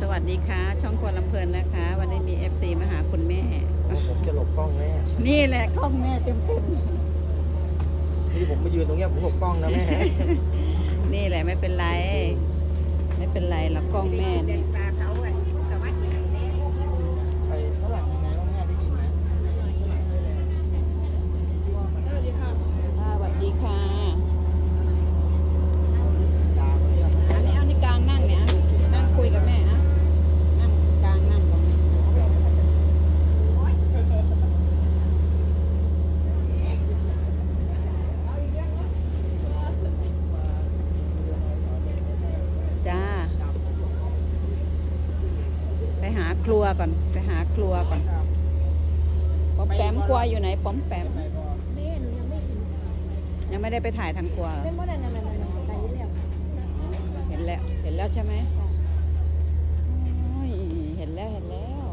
สวัสดีค่ะ ช่องครัวลำเพลินนะคะ วันนี้มี FC มาหาคุณแม่ ผมจะหลบกล้องแน่นี่แหละกล้องแม่เต็มเต็มที่ผมมายืนตรงเนี้ยผมหลบกล้องนะแม่ๆนี่แหละไม่เป็นไร ไม่เป็นไรหรอกกล้องแม่นี่ ไปฝรั่งยังไงบ้างแม่ได้กินไหม ค่ะสวัสดีค่ะ ยาเขาเรียก อันนี้เอานี่กลางนั่งเนี่ยนั่งคุยกับแม่นะนั่งกลางนั่งกับแม่จ้า ไป หาครัวก่อน ไปหาครัวก่อนปอมแปมครัวอยู่ไหนปอมแปมแม่หนูยังไม่เห็นยังไม่ได้ไปถ่ายทางครัวเหรอ แม่มดนั่นนั่นนั่นนั่นไปเรียบเห็นแล้ว เห็นแล้วใช่ไหม ใช่ โอ้ยเห็นแล้ว เห็นแล้ว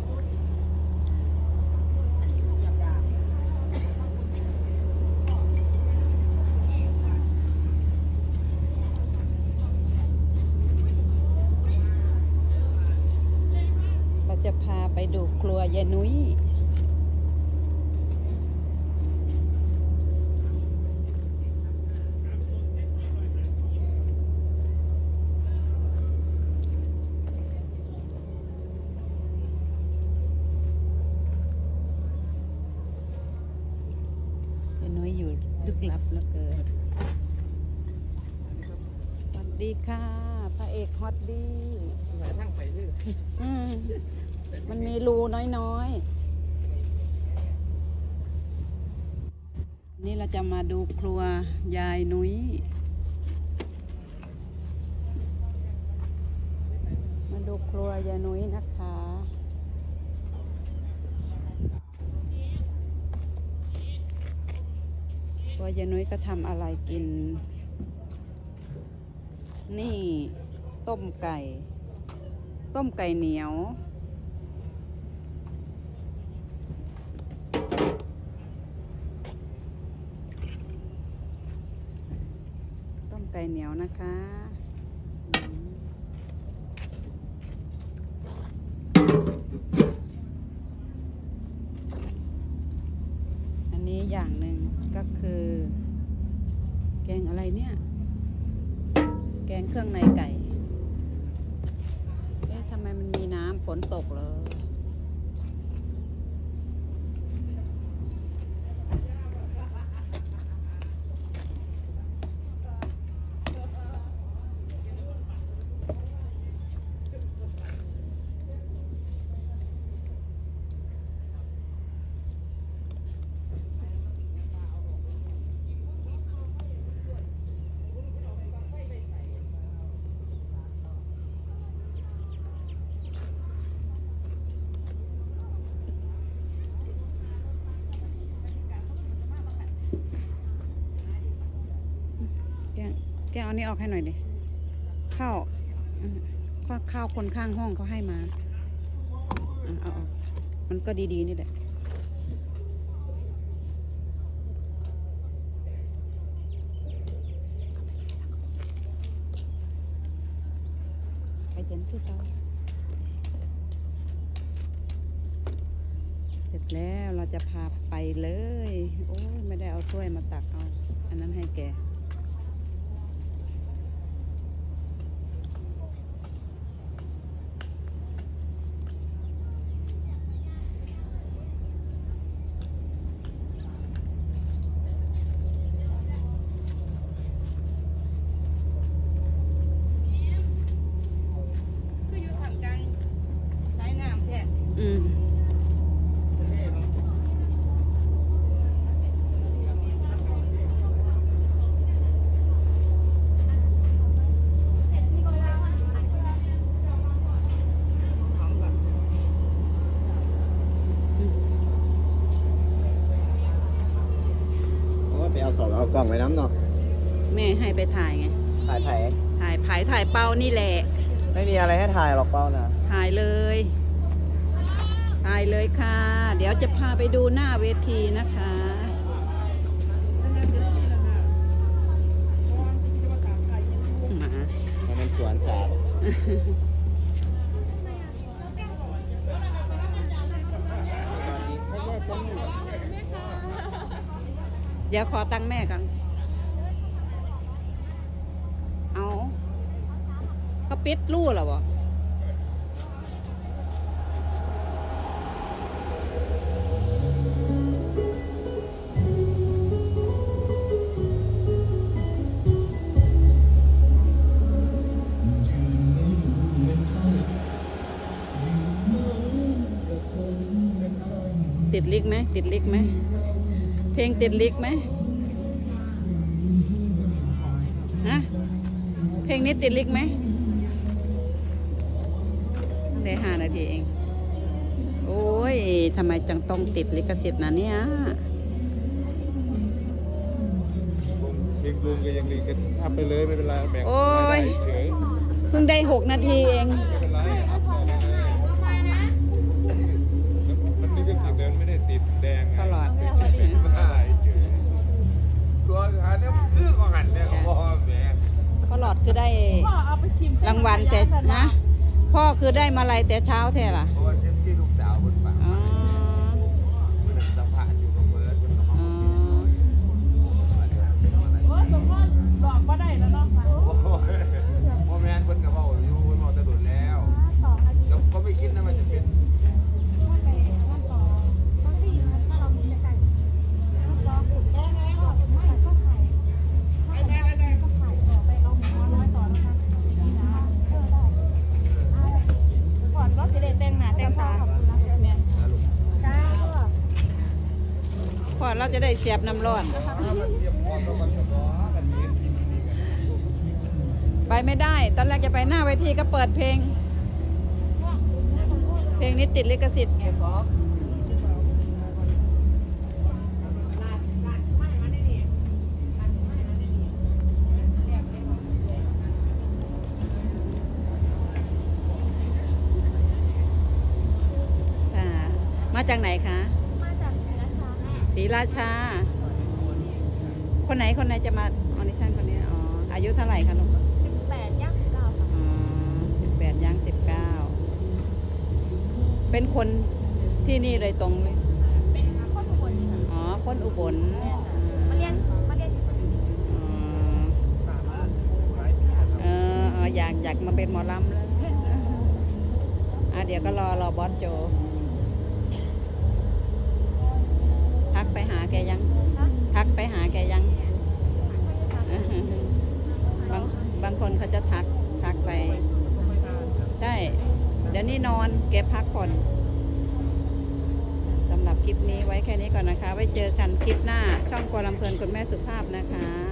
เรา จะพาไปดูครัวยายนุ้ยยายนุ้ยอยู่ลึกลับแล้วเกินสวัสดีค่ะ พระเอกฮอตดีหลายทั้งไปดื้ออืม มันมีรูน้อยๆ นี่เราจะมาดูครัวยายนุ้ย มาดูครัวยายนุ้ยนะคะครัวยายนุ้ยก็ทำอะไรกิน นี่ต้มไก่ ต้มไก่เหนียว ไก่เหนียวนะคะอันนี้อย่างหนึ่งก็คือ แกงอะไรเนี่ย แกงเครื่องในไก่ เอ๊ะทำไมมันมีน้ำฝนตกเหรอ แกง แกเอานี้ออกให้หน่อยดิข้าวข้าวข้าวคนข้างห้องเขาให้มาเอาออกมันก็ดีๆนี่แหละไปเต็มที่เขาเสร็จแล้วเราจะพาไปเลย โอ้ยไม่ได้เอาถ้วยมาตักเอา อันนั้นให้แก คืออยู่ทางกลางสายน้ำแท้ อืม โอ้ไป เอาเขาเอากล้องไว้น้ำเนาะแม่ให้ไปถ่ายไง ถ่ายถ่ายถ่ายผายถ่ายเป้านี่แหละ ไม่มีอะไรให้ถ่ายหรอกเป้านะถ่ายเลย ถ่ายเลยค่ะ เดี๋ยวจะพาไปดูหน้าเวทีนะคะหมามันเป็นสวนสาธ เดี๋ยวขอตั้งแม่ก่อน เอาเขาปิดรู่หรอบ่ติดลิกไหมติดลิกไหม เพลงติดลิกไหมฮะเพลงนี้ติดลิกไหมได้ห้านาทีเอง โอ้ยทำไมจังต้องติดลิขสิทธิ์นะเนี่ยเด็กลุงก็ยังดีกันอัพไปเลยไม่เป็นไรแบ่งโอ้ยรายได้เฉยเพิ่งได้หกนาทีเอง ดคือได้พ่อเอาไปชิมรางวัลแต่นะ พ่อคือได้มาลัยแต่เช้าแท้ล่ะเพราะว่าเอฟซีลูกสาวบนฝั่งอ๋อมันสัมผัสอยู่กับเบิร์ดบนห้องอ๋อ โอ้สมมติหลอกก็ได้แล้วเนาะค่ะ โอ้โหโมแมนเพิ่นก็เว้าอยู่เพิ่นเว้าแตะดุนแล้ว สองนาที แล้วก็ไม่คิดนะมันจะเป็น ว่าไปว่าต่อบางทีมันก็เรามีแต่ไก่รอขุดได้ไงก็ไม่ก็ขายก็ขายก็ขายต่อไปเอาหมูน้อยต่อนะคะนี่นะเออได้ก่อนก็สิได้แต่งหน้าแต่งตาขอบคุณนะแม่จ้า พ่อเรา จะได้เสียบน้ำร้อน ไปไม่ได้ ตอนแรกจะไปหน้าเวทีก็เปิดเพลง เพลงนี้ติดลิขสิทธิ์ค่ะมาจากไหนคะ มาจากศรีราชา ศรีราชา คนไหนคนไหนจะมาออนิชั่นคนนี้ อ๋อ อายุเท่าไหร่คะลูกสิบแปดย่างสิบเก้าค่ะอ๋อสิบแปดย่างสิบเก้าเป็นคนที่นี่เลยตรงเลยเป็นคนอุบลค่ะอ๋อ คนอุบลมาเรียนมาเรียนอยู่ที่นี่อ๋อเออเอออยากอยากมาเป็นหมอลำแล้วอะเดี๋ยวก็รอรอบอสโจ ทัก ไปหาแกยังคะทักไปหาแกยัง บางบางคนเขาจะทักทักไป ใช่ เดี๋ยวนี้นอนเก็บพักผ่อนสำหรับคลิปนี้ไว้แค่นี้ก่อนนะคะ ไว้เจอกันคลิปหน้าช่องกัวลำเพลินคุณแม่สุภาพนะคะ